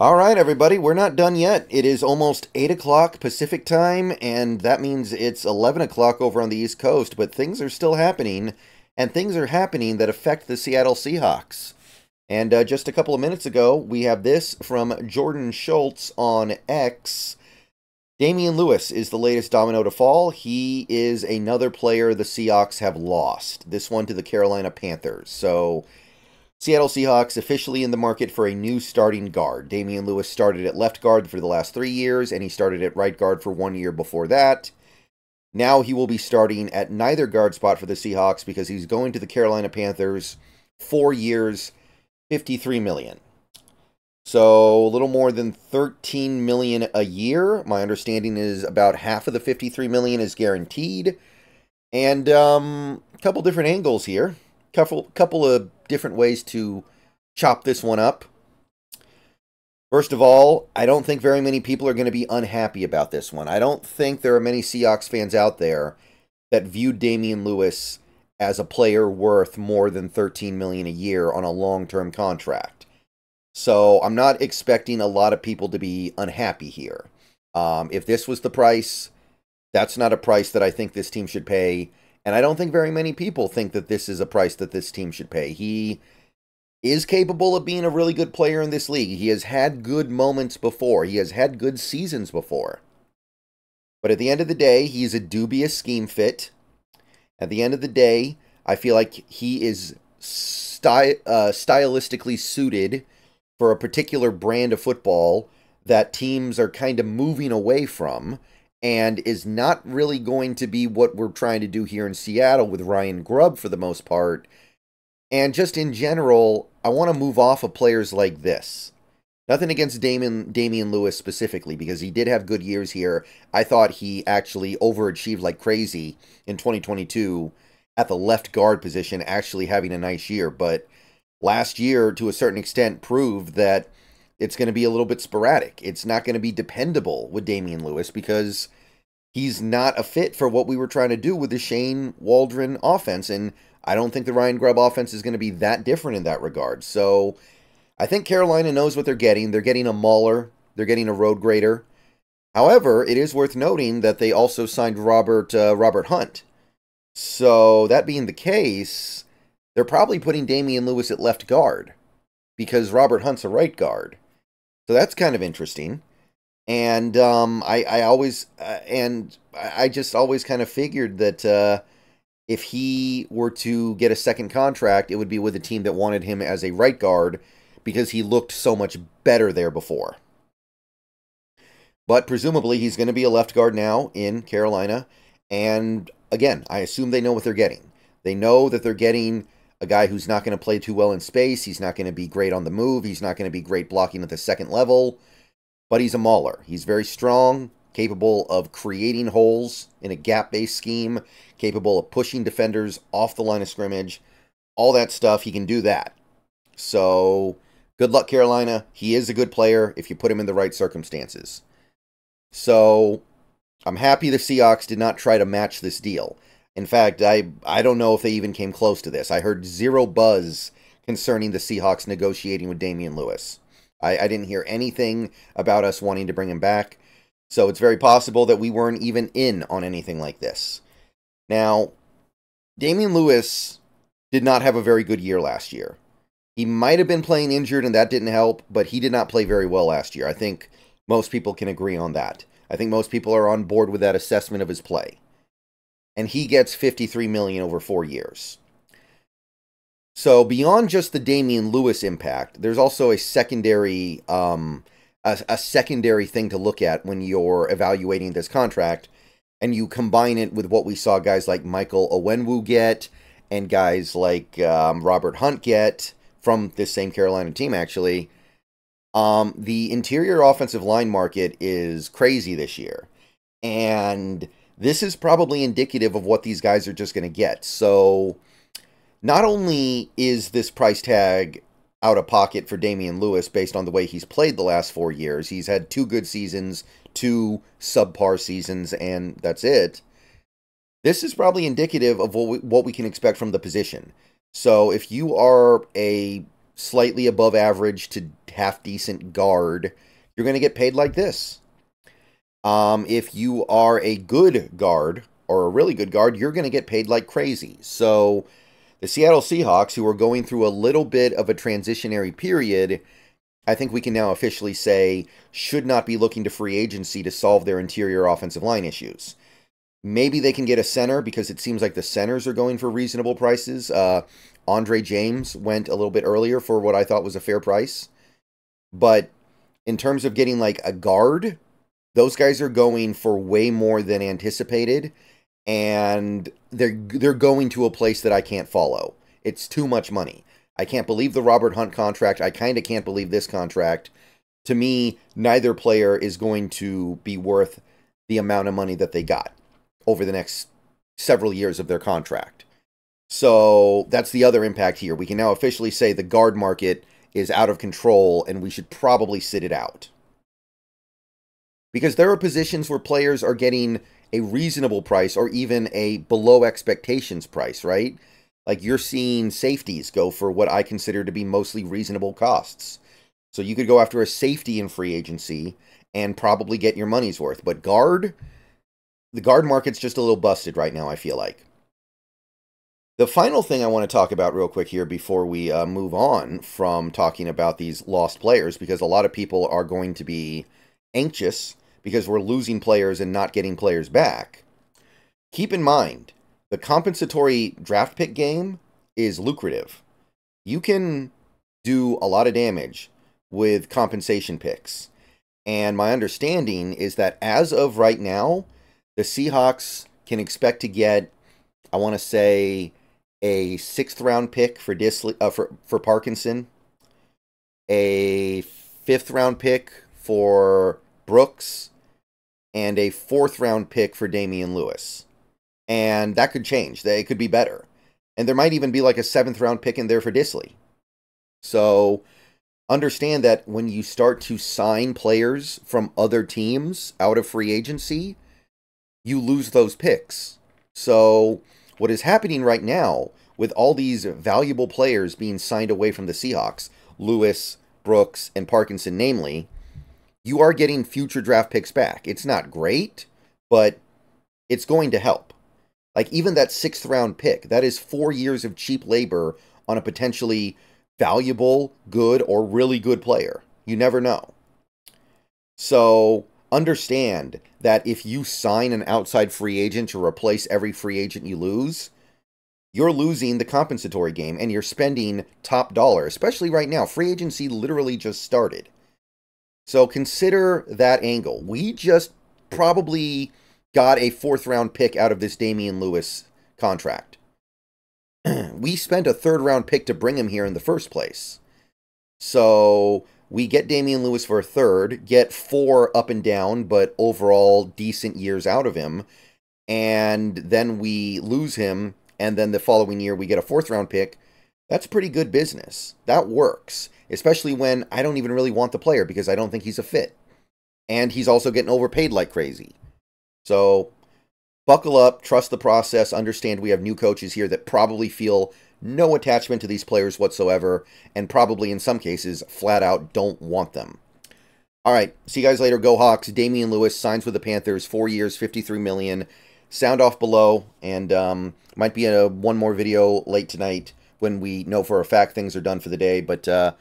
All right, everybody, we're not done yet. It is almost 8 o'clock Pacific time, and that means it's 11 o'clock over on the East Coast, but things are still happening, and things are happening that affect the Seattle Seahawks. And uh, just a couple of minutes ago, we have this from Jordan Schultz on X. Damien Lewis is the latest domino to fall. He is another player the Seahawks have lost, this one to the Carolina Panthers. So Seattle Seahawks officially in the market for a new starting guard. Damien Lewis started at left guard for the last three years, and he started at right guard for one year before that. Now he will be starting at neither guard spot for the Seahawks because he's going to the Carolina Panthers four years, 53 million. So a little more than 13 million a year. My understanding is about half of the 53 million is guaranteed. And um, a couple different angles here. Couple couple of different ways to chop this one up. First of all, I don't think very many people are going to be unhappy about this one. I don't think there are many Seahawks fans out there that view Damien Lewis as a player worth more than 13 million a year on a long-term contract. So, I'm not expecting a lot of people to be unhappy here. Um, if this was the price, that's not a price that I think this team should pay and I don't think very many people think that this is a price that this team should pay. He is capable of being a really good player in this league. He has had good moments before, he has had good seasons before. But at the end of the day, he's a dubious scheme fit. At the end of the day, I feel like he is sty- uh, stylistically suited for a particular brand of football that teams are kind of moving away from and is not really going to be what we're trying to do here in Seattle with Ryan Grubb for the most part. And just in general, I want to move off of players like this. Nothing against Damon, Damien Lewis specifically, because he did have good years here. I thought he actually overachieved like crazy in 2022 at the left guard position, actually having a nice year. But last year, to a certain extent, proved that it's going to be a little bit sporadic. It's not going to be dependable with Damien Lewis because he's not a fit for what we were trying to do with the Shane Waldron offense. And I don't think the Ryan Grubb offense is going to be that different in that regard. So I think Carolina knows what they're getting. They're getting a mauler, they're getting a road grader. However, it is worth noting that they also signed Robert uh, Robert Hunt. So that being the case, they're probably putting Damien Lewis at left guard because Robert Hunt's a right guard. So that's kind of interesting. And um, I, I always, uh, and I just always kind of figured that uh, if he were to get a second contract, it would be with a team that wanted him as a right guard because he looked so much better there before. But presumably he's going to be a left guard now in Carolina. And again, I assume they know what they're getting. They know that they're getting a guy who's not going to play too well in space. He's not going to be great on the move. He's not going to be great blocking at the second level, but he's a mauler. He's very strong, capable of creating holes in a gap based scheme, capable of pushing defenders off the line of scrimmage. All that stuff, he can do that. So, good luck, Carolina. He is a good player if you put him in the right circumstances. So, I'm happy the Seahawks did not try to match this deal. In fact, I I don't know if they even came close to this. I heard zero buzz concerning the Seahawks negotiating with Damien Lewis. I, I didn't hear anything about us wanting to bring him back. So it's very possible that we weren't even in on anything like this. Now, Damien Lewis did not have a very good year last year. He might have been playing injured and that didn't help, but he did not play very well last year. I think most people can agree on that. I think most people are on board with that assessment of his play and he gets 53 million over 4 years. So beyond just the Damien Lewis impact, there's also a secondary um, a, a, secondary thing to look at when you're evaluating this contract, and you combine it with what we saw guys like Michael Onwenu get and guys like um, Robert Hunt get from this same Carolina team. Actually, um, the interior offensive line market is crazy this year, and this is probably indicative of what these guys are just going to get. So, not only is this price tag out of pocket for Damien Lewis based on the way he's played the last four years, he's had two good seasons, two subpar seasons, and that's it. This is probably indicative of what we, what we can expect from the position. So, if you are a slightly above average to half decent guard, you're going to get paid like this. Um, if you are a good guard or a really good guard, you're going to get paid like crazy. So the Seattle Seahawks, who are going through a little bit of a transitionary period, I think we can now officially say should not be looking to free agency to solve their interior offensive line issues. Maybe they can get a center because it seems like the centers are going for reasonable prices. Uh, Andre James went a little bit earlier for what I thought was a fair price. But in terms of getting like a guard, those guys are going for way more than anticipated and they're they're going to a place that I can't follow. It's too much money. I can't believe the Robert Hunt contract. I kind of can't believe this contract. To me, neither player is going to be worth the amount of money that they got over the next several years of their contract. So that's the other impact here. We can now officially say the guard market is out of control and we should probably sit it out. Because there are positions where players are getting a reasonable price or even a below expectations price, right? Like you're seeing safeties go for what I consider to be mostly reasonable costs. So you could go after a safety in free agency and probably get your money's worth. But guard, the guard market's just a little busted right now, I feel like. The final thing I want to talk about real quick here before we uh, move on from talking about these lost players, because a lot of people are going to be anxious because we're losing players and not getting players back. Keep in mind, the compensatory draft pick game is lucrative. You can do a lot of damage with compensation picks. And my understanding is that as of right now, the Seahawks can expect to get, I want to say, a sixth round pick for Dissly, uh, for for Parkinson, a fifth round pick for Brooks, and a fourth round pick for Damien Lewis. And that could change. They could be better. And there might even be like a seventh round pick in there for Dissly. So understand that when you start to sign players from other teams out of free agency, you lose those picks. So what is happening right now with all these valuable players being signed away from the Seahawks, Lewis, Brooks, and Parkinson namely, you are getting future draft picks back. It's not great, but it's going to help. Like even that sixth round pick, that is four years of cheap labor on a potentially valuable, good, or really good player. You never know. So understand that if you sign an outside free agent to replace every free agent you lose, you're losing the compensatory game and you're spending top dollar, especially right now. Free agency literally just started. So consider that angle. We just probably got a fourth round pick out of this Damien Lewis contract. we spent a third round pick to bring him here in the first place. So we get Damien Lewis for a third, get four up and down, but overall decent years out of him. And then we lose him. And then the following year, we get a fourth round pick. That's pretty good business. That works especially when I don't even really want the player because I don't think he's a fit. And he's also getting overpaid like crazy. So buckle up, trust the process, understand we have new coaches here that probably feel no attachment to these players whatsoever, and probably in some cases flat out don't want them. All right, see you guys later. Go Hawks. Damien Lewis signs with the Panthers, four years, fifty-three million. Sound off below, and um, might be a one more video late tonight when we know for a fact things are done for the day. But uh,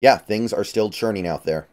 yeah, things are still churning out there.